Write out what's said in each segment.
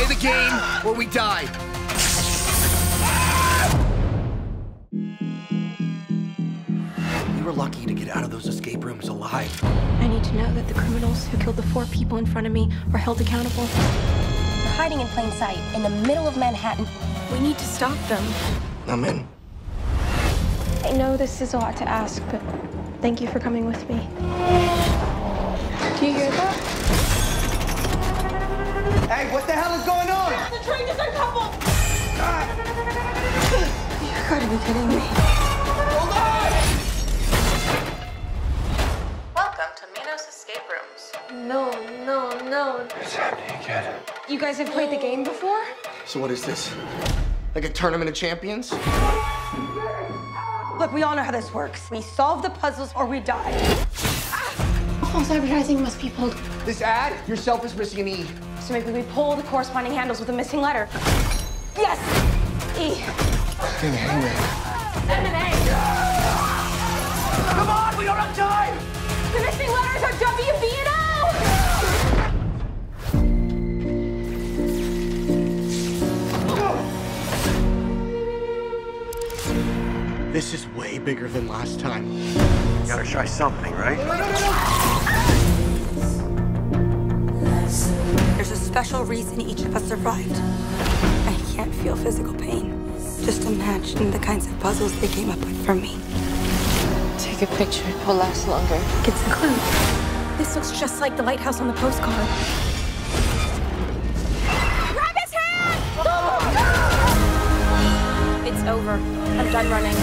play the game or we die. We were lucky to get out of those escape rooms alive. I need to know that the criminals who killed the four people in front of me are held accountable. They're hiding in plain sight in the middle of Manhattan. We need to stop them. I'm in. I know this is a lot to ask, but thank you for coming with me. Do you hear that? Hey, what the hell is going on? The train just uncoupled! Ah. You gotta be kidding me. Hold on! Welcome to Minos Escape Rooms. No, no, no. It's happening again. You guys have played the game before? So what is this? Like a tournament of champions? Look, we all know how this works. We solve the puzzles or we die. False advertising must be pulled. This ad, yourself is missing an E. So maybe we pull the corresponding handles with the missing letter. Yes! E. Dang, hangman. Come on, we don't have time! The missing letters are W, B, and O! This is way bigger than last time. You Gotta try something, right? There's a special reason each of us survived. I can't feel physical pain. Just imagine the kinds of puzzles they came up with for me. Take a picture. It will last longer. It's a clue. This looks just like the lighthouse on the postcard. Grab his hand! Ah! It's over. I'm done running.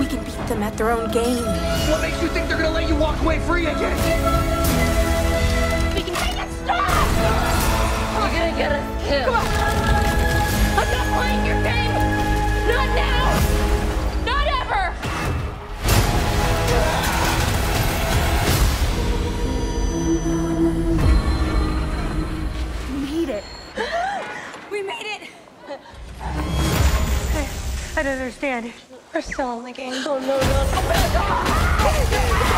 We can beat them at their own game. What makes you think they're gonna let you walk away free again? We can make it stop! Get us killed. I'm not playing your game! Not now! Not ever! We made it. We made it! I don't understand. We're still in the game. Oh no, no.